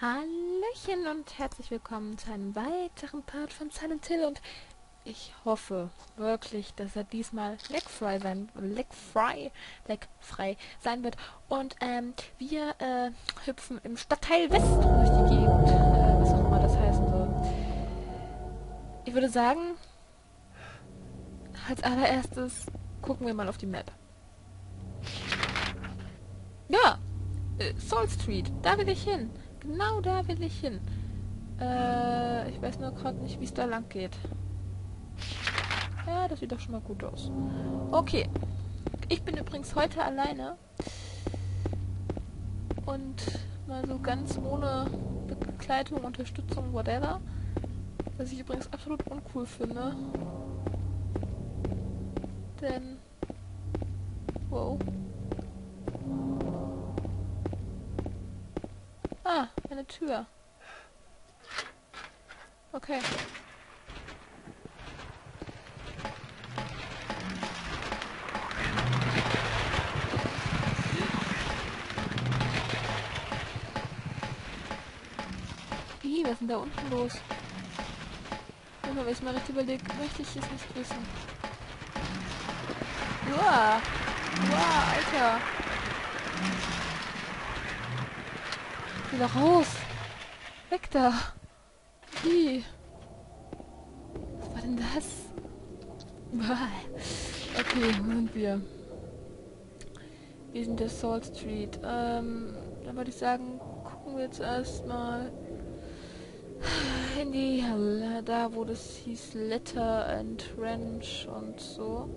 Hallöchen und herzlich willkommen zu einem weiteren Part von Silent Hill und ich hoffe wirklich, dass er diesmal leckfrei sein, leckfrei, leckfrei sein wird und ähm, wir äh, hüpfen im Stadtteil West durch die Gegend, äh, was auch immer das heißen soll. Ich würde sagen, als allererstes gucken wir mal auf die Map. Ja, äh, Soul Street, da will ich hin. Genau da will ich hin. Äh, ich weiß nur gerade nicht, wie es da lang geht. Ja, das sieht doch schon mal gut aus. Okay. Ich bin übrigens heute alleine. Und mal so ganz ohne Begleitung, Unterstützung, whatever. Was ich übrigens absolut uncool finde. Denn... Wow. Eine Tür. Okay. Ih, was ist denn da unten los? Wenn man es mal richtig überlegt, möchte ich es nicht wissen. Uah! Uah, Alter! Doch raus! Weg da! Wie? Was war denn das? Okay, wo sind wir? Wir sind der Salt Street. Ähm, dann würde ich sagen, gucken wir jetzt erstmal in die da wo das hieß Letter and Ranch und so.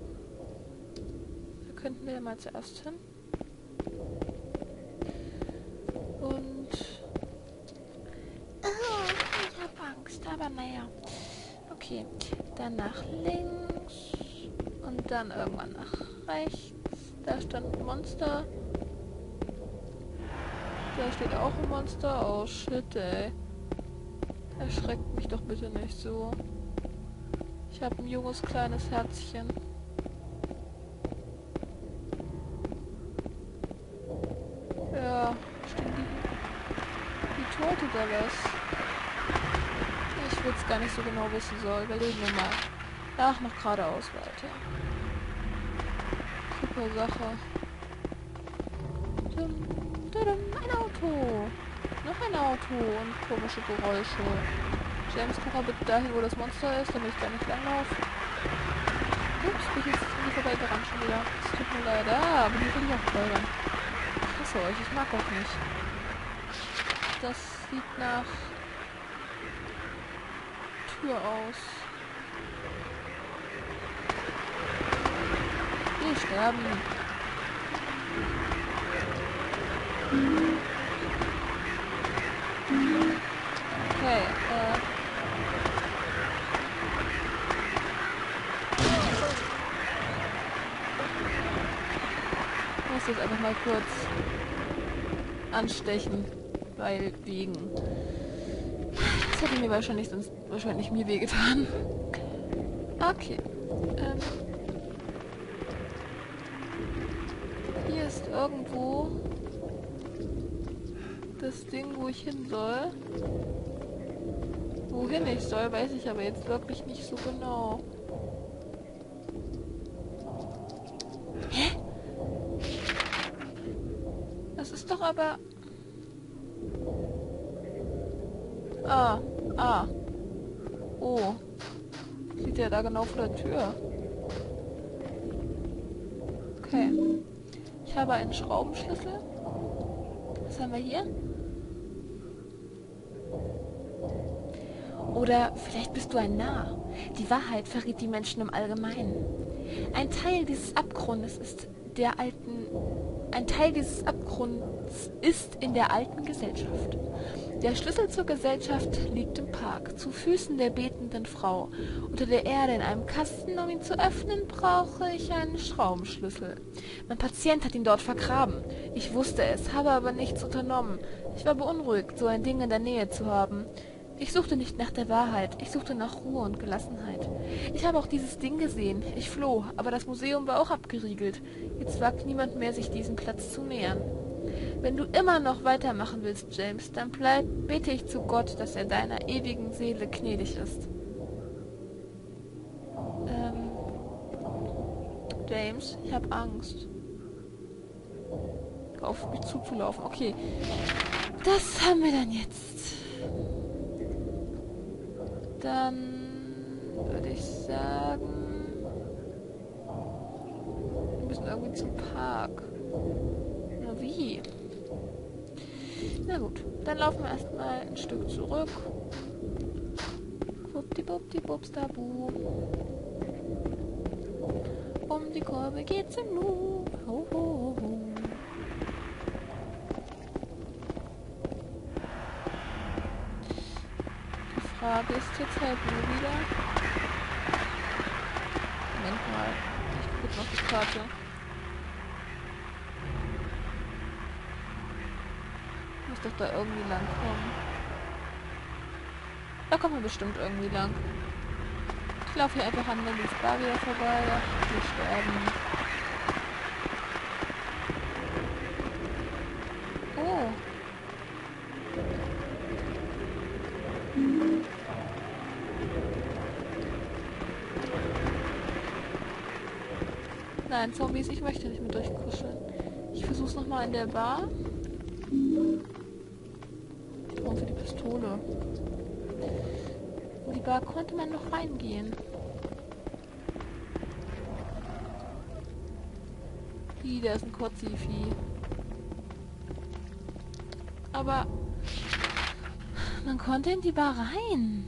Da könnten wir mal zuerst hin. Und oh, ich hab Angst, aber naja. Okay, dann nach links und dann irgendwann nach rechts. Da stand ein Monster. Da steht auch ein Monster. Oh shit, ey. Erschreckt mich doch bitte nicht so. Ich habe ein junges kleines Herzchen. Ja, stimmt die, die Tote da was? Gar nicht so genau wissen soll. Überlegen wir mal. Ach, noch geradeaus weiter. Super Sache. Dum, dum, ein Auto. Noch ein Auto und komische Geräusche. James, guck mal bitte dahin, wo das Monster ist, damit ich da nicht langlaufe. Ups, bin ich jetzt irgendwie vorbeigerannt schon wieder. Es tut mir leid. Ah, aber die will ich auch steuern. Ich hasse euch, ich mag euch nicht. Das sieht nach Tür aus. Wir sterben. Okay, äh. Ich muss jetzt einfach mal kurz anstechen, weil wegen. Das hätte mir wahrscheinlich sonst wahrscheinlich mir wehgetan. Okay. Ähm. Hier ist irgendwo das Ding, wo ich hin soll. Wohin ich soll, weiß ich aber jetzt wirklich nicht so genau. Hä? Das ist doch aber... Ah, ah. Oh. Sieht ja da genau vor der Tür. Okay. Ich habe einen Schraubenschlüssel. Was haben wir hier? Oder vielleicht bist du ein Narr. Die Wahrheit verrät die Menschen im Allgemeinen. Ein Teil dieses Abgrundes ist der alten ein Teil dieses Abgrunds ist in der alten Gesellschaft. Der Schlüssel zur Gesellschaft liegt im Park, zu Füßen der betenden Frau. Unter der Erde in einem Kasten, um ihn zu öffnen, brauche ich einen Schraubenschlüssel. Mein Patient hat ihn dort vergraben. Ich wusste es, habe aber nichts unternommen. Ich war beunruhigt, so ein Ding in der Nähe zu haben. Ich suchte nicht nach der Wahrheit, ich suchte nach Ruhe und Gelassenheit. Ich habe auch dieses Ding gesehen. Ich floh, aber das Museum war auch abgeriegelt. Jetzt wagt niemand mehr, sich diesem Platz zu nähern. Wenn du immer noch weitermachen willst, James, dann bleib, bete ich zu Gott, dass er deiner ewigen Seele gnädig ist. Ähm, James, ich habe Angst. Auf mich zuzulaufen. Okay. Das haben wir dann jetzt. Dann würde ich sagen, wir müssen irgendwie zum Park. Na wie? Na gut, dann laufen wir erstmal ein Stück zurück. Wuppdiwuppdiwuppsdabu. Um die Kurve geht's im Nu. Ho, ho, ho. Die Frage ist jetzt halt nur wieder. Moment mal. Ich jetzt noch die Karte. Muss doch da irgendwie lang kommen. Da kommen wir bestimmt irgendwie lang. Ich laufe hier einfach an Lillys Bar wieder vorbei. Wir sterben. Oh. Nein, Zombies, ich möchte nicht mit euch kuscheln. Ich versuch's nochmal in der Bar. Die Pistole. Bar konnte man noch reingehen. Wie, der ist ein Kotzifi. Aber man konnte in die Bar rein.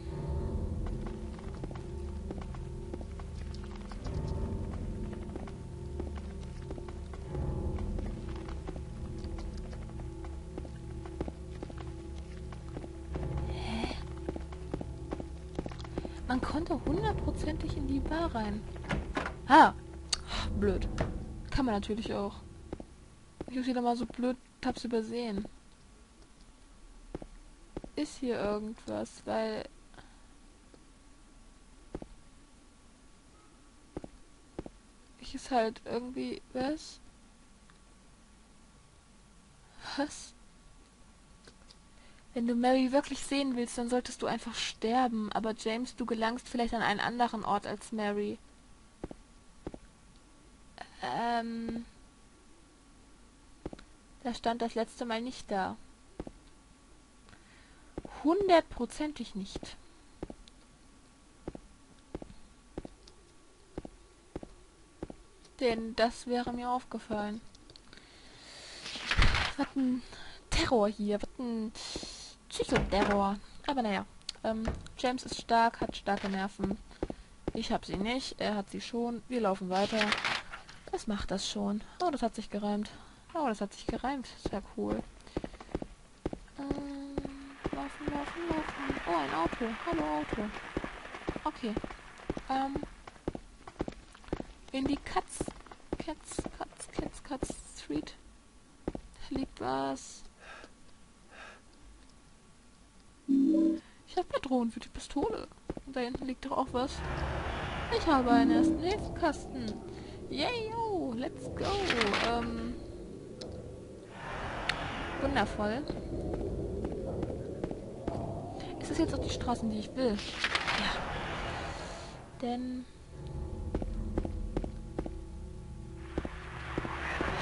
Man konnte hundertprozentig in die Bar rein. Ah, blöd. Kann man natürlich auch. Ich muss wieder mal so blöd, hab's übersehen. Ist hier irgendwas, weil... Ich ist halt irgendwie... Was? Was? Wenn du Mary wirklich sehen willst, dann solltest du einfach sterben. Aber James, du gelangst vielleicht an einen anderen Ort als Mary. Ähm. Da stand das letzte Mal nicht da. Hundertprozentig nicht. Denn das wäre mir aufgefallen. Was ein Terror hier. Was ein Psychoterror. Aber naja. Ähm, James ist stark, hat starke Nerven. Ich habe sie nicht, er hat sie schon. Wir laufen weiter. Das macht das schon. Oh, das hat sich gereimt. Oh, das hat sich gereimt. Sehr cool. Ähm, laufen, laufen, laufen. Oh, ein Auto. Hallo, Auto. Okay. Ähm. In die Katz. Katz, Katz, Katz, Katz Street. Liegt was. Ich habe Patronen für die Pistole. Und da hinten liegt doch auch was. Ich habe einen ersten Hilfskasten. Yay, yo, let's go. Ähm, wundervoll. Ist jetzt auch die Straßen, die ich will? Ja. Denn...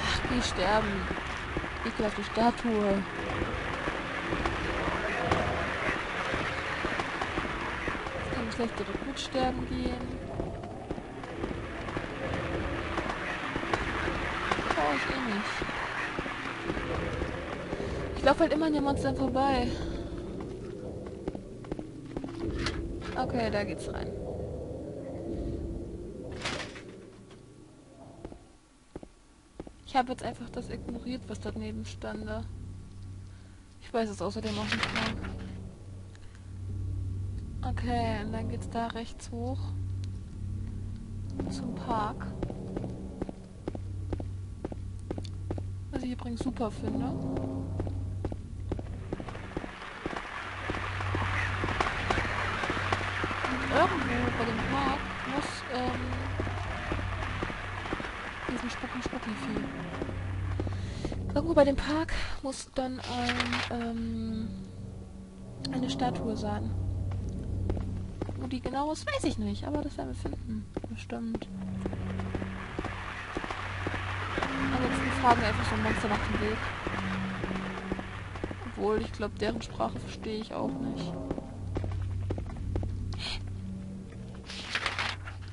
Ach, die sterben. Ekelhafte Statue. Gleich direkt mit sterben gehen. Brauche ich eh nicht. Ich laufe halt immer an den Monstern vorbei. Okay, da geht's rein. Ich habe jetzt einfach das ignoriert, was daneben stand. Ich weiß es außerdem auch nicht mehr. Okay, und dann geht's da rechts hoch. Zum Park. Was ich übrigens super finde. irgendwo bei dem Park muss ähm, diesen Spucken Spucki-Vieh. Irgendwo bei dem Park muss dann ein, ähm, eine Statue sein. Wo die genau ist, weiß ich nicht, aber das werden wir finden. Bestimmt. Ansonsten fragen wir einfach so ein Monster nach dem Weg. Obwohl, ich glaube, deren Sprache verstehe ich auch nicht.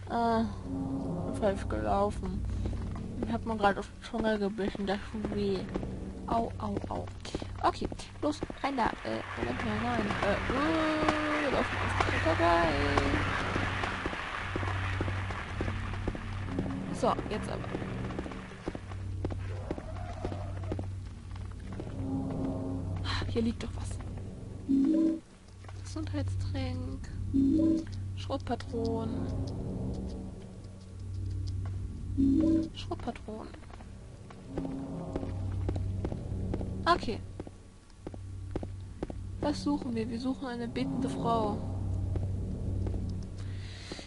Ah, falsch gelaufen. Ich hab man gerade auf die Zunge gebissen, das tut weh. Au, au, au. Okay, los, rein da. Äh, Moment mal, nein. Äh, uh, wir laufen auf vorbei. So, jetzt aber. Hier liegt doch was. Gesundheitstränk. Schrotpatronen. Schrotpatronen. Okay. Was suchen wir? Wir suchen eine betende Frau.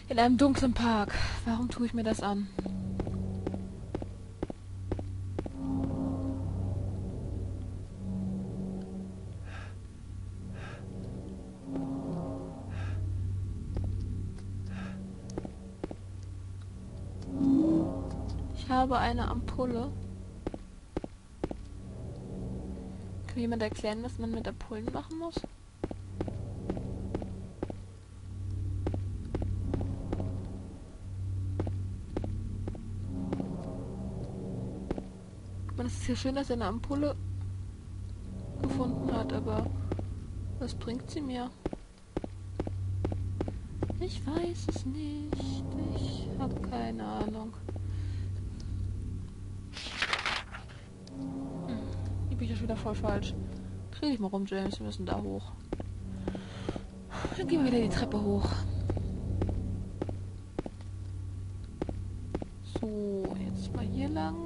In einem dunklen Park. Warum tue ich mir das an? Ich habe eine Ampulle. Jemand erklären, was man mit Ampullen machen muss? Man, es ist ja schön, dass er eine Ampulle gefunden hat, aber was bringt sie mir? Ich weiß es nicht. Ich habe keine Ahnung. Voll falsch. Dreh dich mal rum, James. Wir müssen da hoch. Dann gehen wir wieder die Treppe hoch. So, jetzt mal hier lang.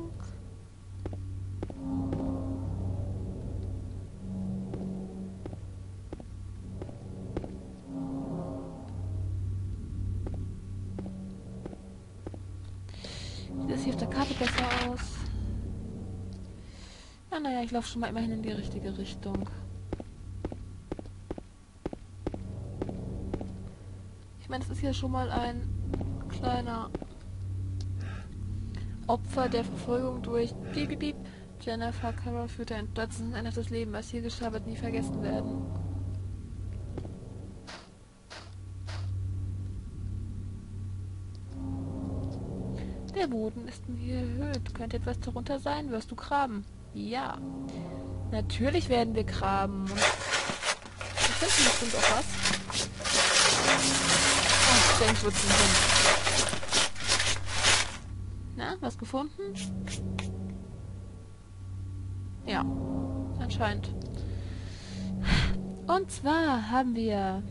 Das hier auf der Karte besser aus? Ja, naja, ich laufe schon mal immerhin in die richtige Richtung. Ich meine, es ist ja schon mal ein kleiner Opfer der Verfolgung durch Piep, Piep, Piep. Jennifer Carroll führte ein ernstes Leben. Was hier geschah, wird nie vergessen werden. Der Boden ist hier erhöht. Könnte etwas darunter sein? Wirst du graben? Ja. Natürlich werden wir graben. Wir finden bestimmt auch was. Oh. Na, was gefunden? Ja, anscheinend. Und zwar haben wir...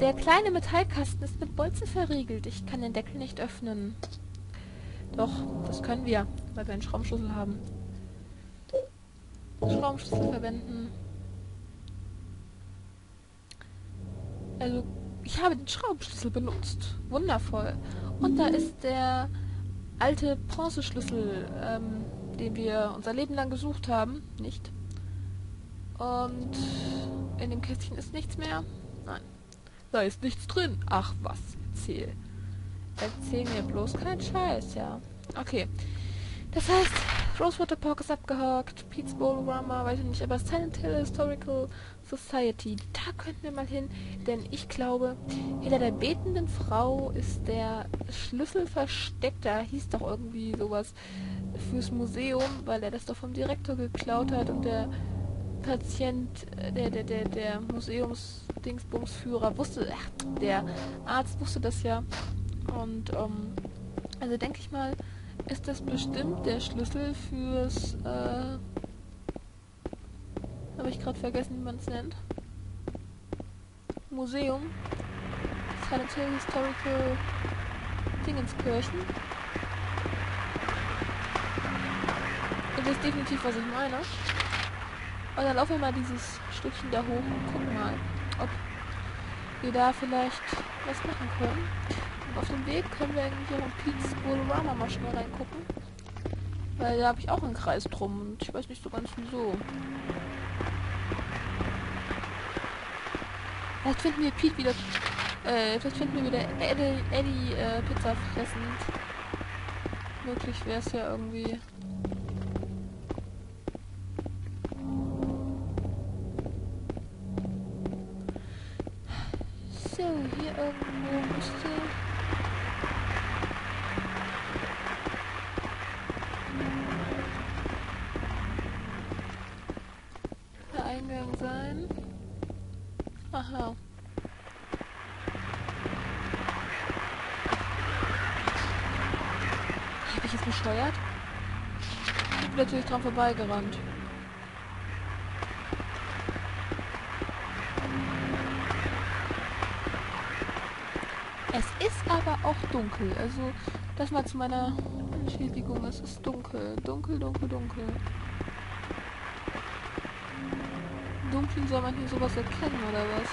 Der kleine Metallkasten ist mit Bolzen verriegelt. Ich kann den Deckel nicht öffnen. Doch, das können wir, weil wir einen Schraubenschlüssel haben. Schraubenschlüssel verwenden. Also, ich habe den Schraubenschlüssel benutzt. Wundervoll. Und da ist der alte Bronzeschlüssel, ähm, den wir unser Leben lang gesucht haben. Nicht. Und in dem Kästchen ist nichts mehr. Nein. Da ist nichts drin. Ach was, erzähl. Erzähl mir bloß keinen Scheiß, ja. Okay. Das heißt, Rosewater Park ist abgehakt, Pete's Ballrama, weiß ich nicht, aber Silent Hill Historical Society, da könnten wir mal hin, denn ich glaube, hinter der betenden Frau ist der Schlüssel versteckt, da hieß doch irgendwie sowas fürs Museum, weil er das doch vom Direktor geklaut hat und der Patient, äh, der, der, der, der Museumsdingsbumsführer wusste, ach, der Arzt wusste das ja. Und, ähm, also denke ich mal, ist das bestimmt der Schlüssel fürs, äh, habe ich gerade vergessen, wie man es nennt. Museum. Hill Historical Dingenskirchen. Ihr wisst definitiv, was ich meine. Und dann laufen wir mal dieses Stückchen da hoch und gucken mal, ob wir da vielleicht was machen können. Auf dem Weg können wir eigentlich auch in Pete's Bolorama mal schnell reingucken. Weil da habe ich auch einen Kreis drum und ich weiß nicht so ganz wieso. Vielleicht finden wir Pete wieder. Äh, vielleicht finden wir wieder Eddie, Eddie äh, Pizza fressend. Möglich wäre es ja irgendwie. So, hier irgendwo müsste. Der Eingang sein. Aha. Habe gesteuert? Ich bin natürlich dran vorbeigerannt. Es ist aber auch dunkel. Also, das mal zu meiner Entschädigung. Es ist dunkel. Dunkel, dunkel, dunkel. Dunkeln soll man hier sowas erkennen, oder was?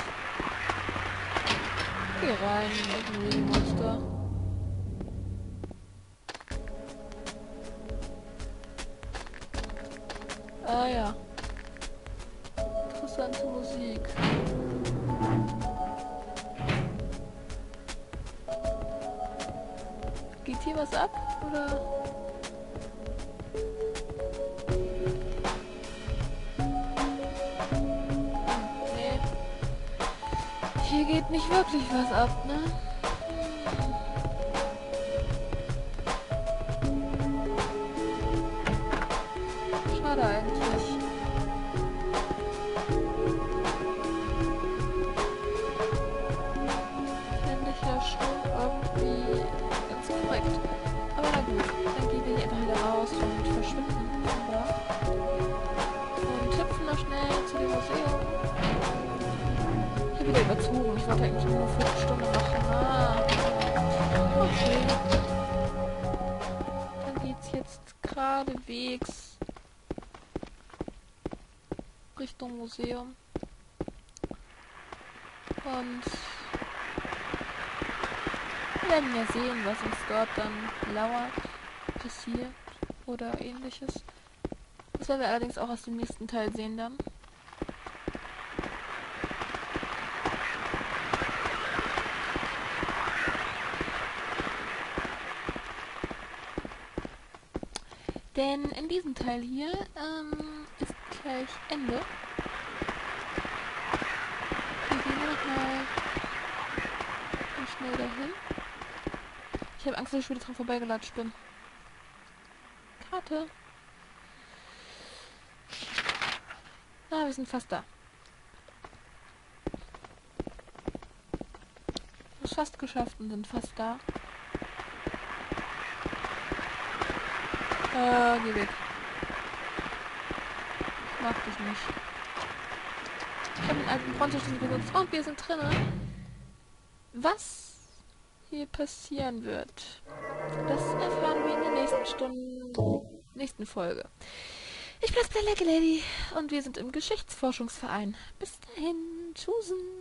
Geh rein, ignoriere Monster. Interessante Musik. Geht hier was ab? Oder? Nee. Hier geht nicht wirklich was ab, ne? Schon irgendwie ganz korrekt. Aber na gut, dann gehen wir hier einfach wieder raus und verschwinden. Wunderbar. Und hüpfen noch schnell zu dem Museum. Ich habe wieder überzogen. Ich wollte eigentlich nur eine Viertelstunde machen. Ah. Okay. Dann geht's jetzt geradewegs Richtung Museum. Und werden ja sehen, was uns dort dann lauert, passiert oder ähnliches. Das werden wir allerdings auch aus dem nächsten Teil sehen dann. Denn in diesem Teil hier ähm, ist gleich Ende. Wir gehen nochmal schnell dahin. Habe Angst, dass ich wieder dran vorbeigelatscht bin. Karte. Na, wir sind fast da. Es fast geschafft und sind fast da. Äh, geh weg. Ich mag dich nicht. Ich habe den alten Bronzeschlüssel benutzt und wir sind drinnen. Was hier passieren wird, das erfahren wir in der nächsten Stunde, nächsten Folge. Ich bin's, der Lecky Lady und wir sind im Geschichtsforschungsverein. Bis dahin, tschüssen.